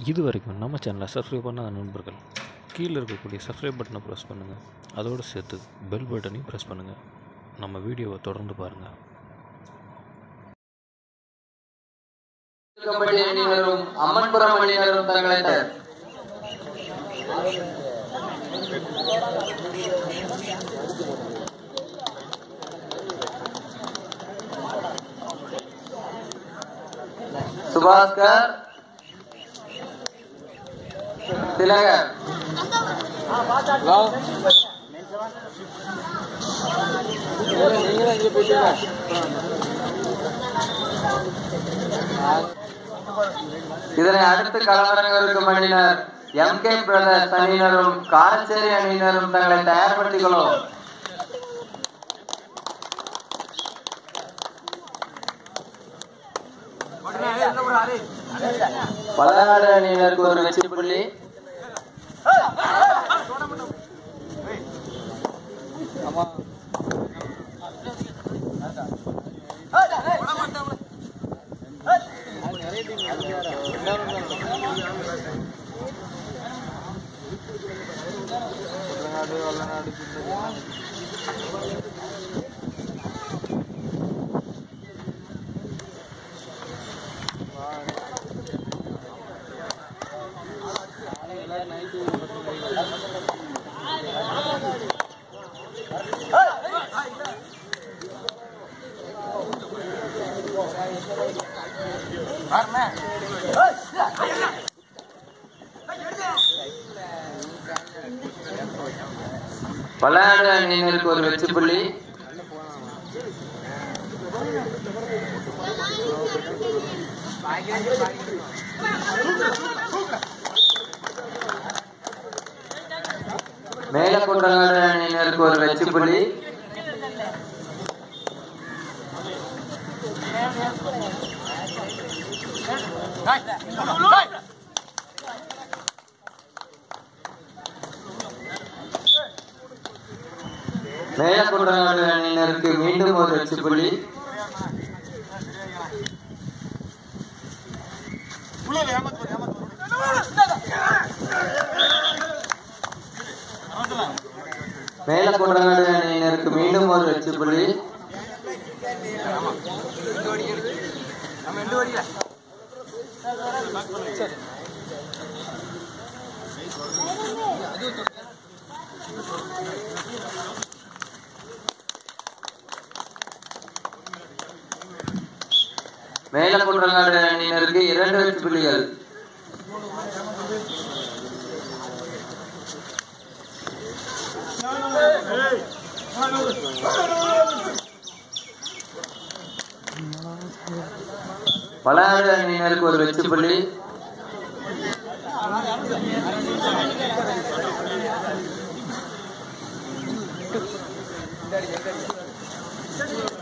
இது வரைக்கும் நம்ம சேனலை சப்ஸ்கிரைப் பண்ணாத நண்பர்கள் கீழே இருக்கக்கூடிய சப்ஸ்கிரைப் பட்டனை ப்ரெஸ் பண்ணுங்கள் அதோடு சேர்த்து பெல் பட்டனையும் ப்ரெஸ் பண்ணுங்கள் நம்ம வீடியோவை தொடர்ந்து பாருங்கள் கபடி அணியினரும் அம்மன்புரம் அணியினரும் சுபாஸ்கர் திலகர் இதனை அடுத்து களமிறங்கிருக்கும் அணியினர் எம் கே பிரதர்ஸ் அணியினரும் காரச்சேரி அணியினரும் தங்களை தயார்படுத்திக் கொள்ளும் பலநாடு அணியினருக்கு ஒரு வெற்றி புள்ளி. sama பலநாடு அணியினருக்கு ஒரு வெற்றி புள்ளி. மேலக்குன்றநாடு அணியினருக்கு ஒரு வெற்றி புள்ளி. மேலக்குன்றநாடு அணியினருக்கு மீண்டும் ஒரு வெற்றி புள்ளி மேலக்குன்றநாடு அணியினருக்கு மீண்டும் ஒரு வெற்றி புள்ளி மேலக்குன்றநாடு அணியினருக்கு இரண்டு வெற்றி புள்ளிகள். பலாடு அணியினருக்கு ஒரு வெற்றி புள்ளி. மேலக்குன்றநாடு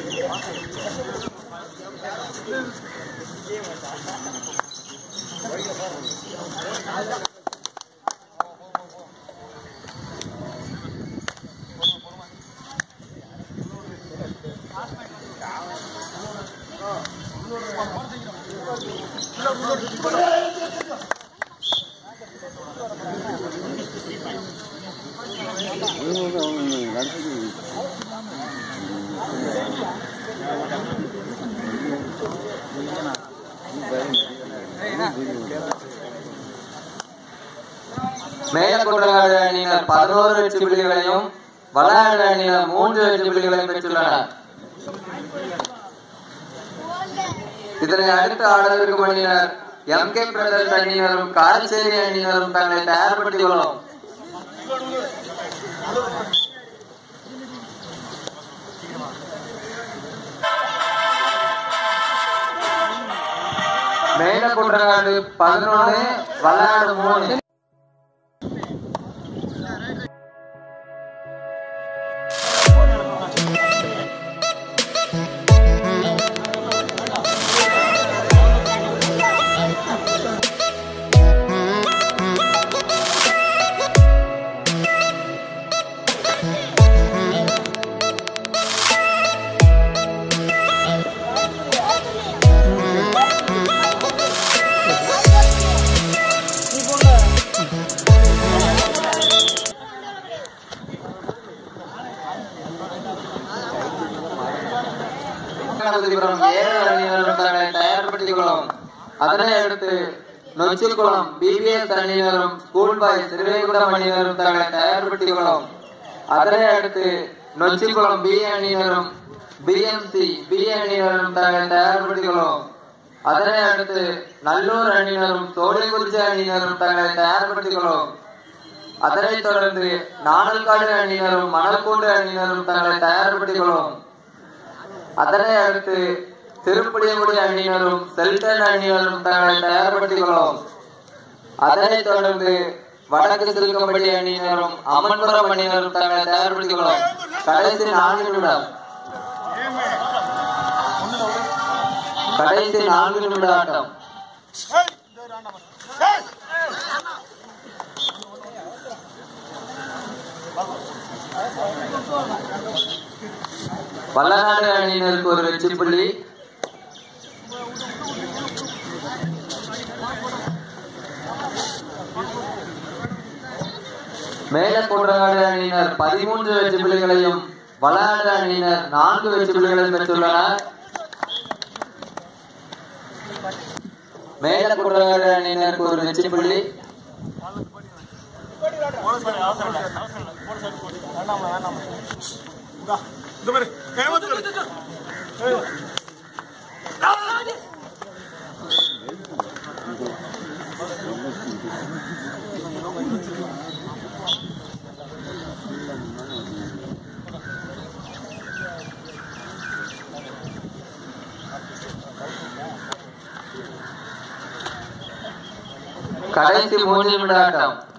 வெற்றி புள்ளி மேலக்குன்றநாடு இங்கிலாந்து பதினோரு வெற்றி புள்ளிகளையும் வல்லாடு அணியினர் மூன்று வெற்றி புள்ளிகளையும் பெற்றுள்ளனர். இதனை அடுத்த ஆடலுக்கு அணியினர் எம் கே பிரதர்ஸ் அணியினரும் கால்சேரி அணியினரும் தங்களை தயார்படுத்திக் மேல குற்றநாடு பதினொன்று வல்லாடு மூணு. கணபதிபுரம் ஏழு அணியினரும் தங்களை தயார்படுத்திக் கொள்ளும் அதனை அடுத்து நொச்சிக்குளம் பிபிஎஸ் அணியினரும் ஸ்கூல் பாய் சிறுவைகுண்டம் அணியினரும் தங்களை தயார்படுத்திக் கொள்ளும் அதனை அடுத்து நொச்சிக்குளம் பி அணியினரும் பிஎம்சி பி அணியினரும் தங்களை தயார்படுத்திக் கொள்ளும் அதனை அடுத்து நல்லூர் அணியினரும் சோழிக்குறிச்சி அணியினரும் தங்களை தயார்படுத்திக் கொள்ளும் அதனைத் தொடர்ந்து நாணல்காடு அணியினரும் மணல்கூண்டு அணியினரும் தங்களை தயார்படுத்திக் கொள்ளும் அதனை அடுத்து திருப்புளியங்குடி அணியினரும் செல்டன் அணியினரும் தங்களை தயார்படுத்திக் கொள்ளும் அதனைத் தொடர்ந்து வடக்கு சிறுகம்படி அணியினரும் அமன்புரம் அணியினரும் தங்களை தயார்படுத்திக் கொள்ளும் கடைசி நான்கு நிமிடம். கடைசி நான்கு நிமிட ஆட்டம் வல்லநாடு அணியினருக்கு ஒரு வெற்றி புள்ளி. மேல அணியினர் பதிமூன்று வெற்றி புள்ளிகளையும் வளநாடு அணியினர் நான்கு வெற்றி புள்ளிகளையும் பெற்றுள்ளனர். மேல அணியினருக்கு ஒரு வெற்றி புள்ளி. கடைசி மூன்று நிமிட ஆட்டம்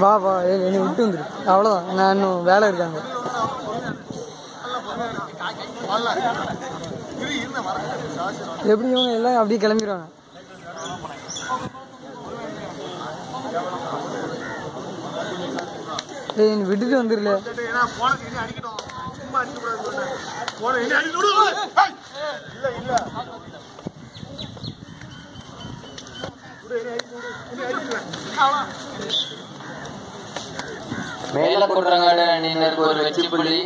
வா வா என்னை விட்டு வந்துரு. அவ்வளோதான் நான் இன்னும் வேலை இருக்காங்க எப்படி இவங்க எல்லாம் அப்படியே கிளம்பிடுவாங்க? ஏய் என்னை விட்டுட்டு வந்துடல மேல குன்றங்காடு அணியினருக்கு ஒரு வெற்றி புள்ளி.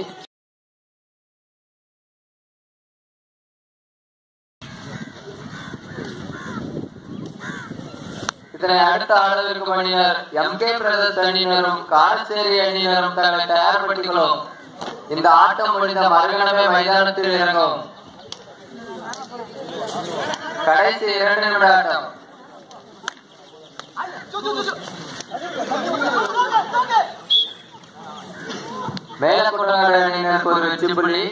இதனை அடுத்த ஆடவிற்கு அணியினர் எம் கே பிரதர்ஸ் அணியினரும் காரச்சேரி அணியினரும் தங்களை தயார்படுத்திக் கொள்ளும் இந்த ஆட்டம் முடிந்த மறுகணமே மைதானத்தில் இறங்கும். கடைசி இரண்டு நிமிட ஆட்டம். மேல குற்றவாளி அணியினருக்கு ஒரு வெற்றி புள்ளி.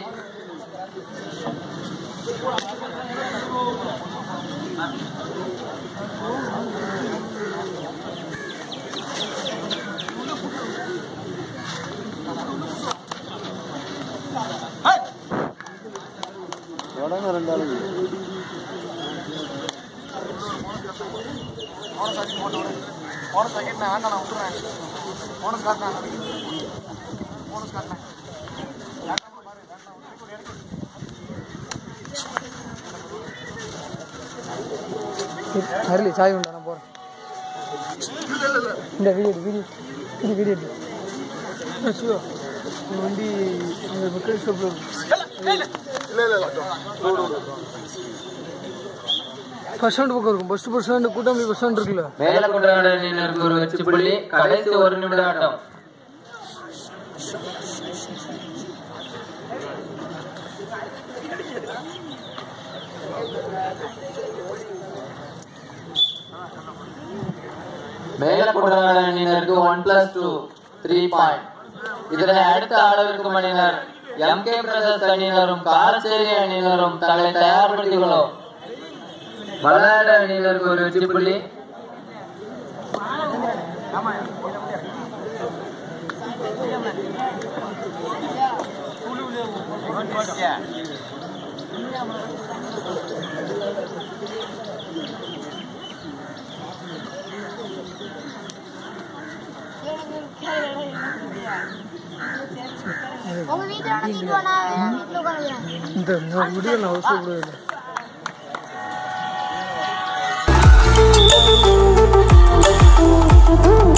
அருளி சாய் உண்டா? நான் போகிறேன் இந்த வீடியோ வீடியோ இந்த வீடியோ. ஆ, சிவா இது வந்து இந்த மெக்கல் ஃபர்ஸ்ட் ஸ்டாண்ட் பக்கம் இருக்கும். ஃபர்ஸ்ட் ஃபர்ஸ்ட் ஸ்டாண்ட் கூட்டம் ஃபர்ஸ்ட் ஸ்டாண்ட் இருக்குல்ல மேல கொண்டாட ஒரு வெற்றி புள்ளி கடைசி ஒரு நிமிட ஆட்டம். மேலக்குடான அணியினருக்கு one plus two three point இதனை அடுத்த ஆடவிருக்கும் அணியினர் எம் கே பிரதர்ஸ் அணியினரும் காரச்சேரி அணியினரும் தங்களை தயார்படுத்திக் கொள்ளும் மலைநாடு அணியினருக்கு ஒரு வெற்றி புள்ளி. இந்த விடுதலை அவசியம் Ooh.